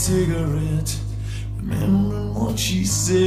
cigarette, remembering what she said.